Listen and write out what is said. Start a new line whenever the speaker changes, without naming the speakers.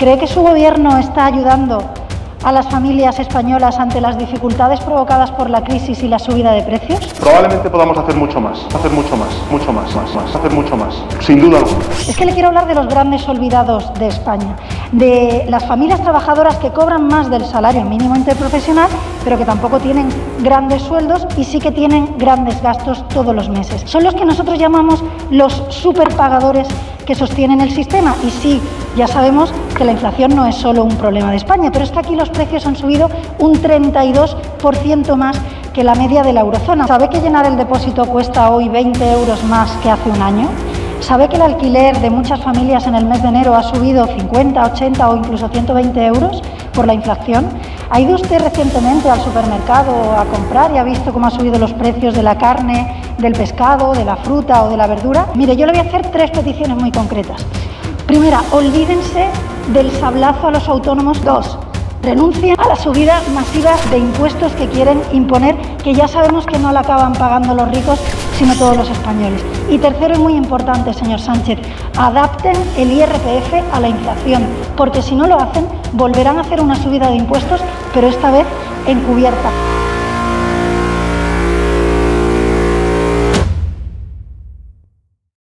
¿Cree que su gobierno está ayudando a las familias españolas ante las dificultades provocadas por la crisis y la subida de precios?
Probablemente podamos hacer mucho más, hacer mucho más, mucho más, más, más, hacer mucho más, sin duda alguna.
Es que le quiero hablar de los grandes olvidados de España, de las familias trabajadoras que cobran más del salario mínimo interprofesional, pero que tampoco tienen grandes sueldos y sí que tienen grandes gastos todos los meses. Son los que nosotros llamamos los superpagadores que sostienen el sistema. Y sí, ya sabemos que la inflación no es solo un problema de España, pero es que aquí los precios han subido un 32% más que la media de la eurozona. ¿Sabe que llenar el depósito cuesta hoy 20 euros más que hace un año? ¿Sabe que el alquiler de muchas familias en el mes de enero ha subido 50, 80 o incluso 120 euros por la inflación? ¿Ha ido usted recientemente al supermercado a comprar y ha visto cómo han subido los precios de la carne, del pescado, de la fruta o de la verdura? Mire, yo le voy a hacer tres peticiones muy concretas. Primera, olvídense del sablazo a los autónomos. Dos, renuncien a la subida masiva de impuestos que quieren imponer, que ya sabemos que no la acaban pagando los ricos, sino todos los españoles. Y tercero y muy importante, señor Sánchez, adapten el IRPF a la inflación, porque si no lo hacen, volverán a hacer una subida de impuestos, pero esta vez encubierta.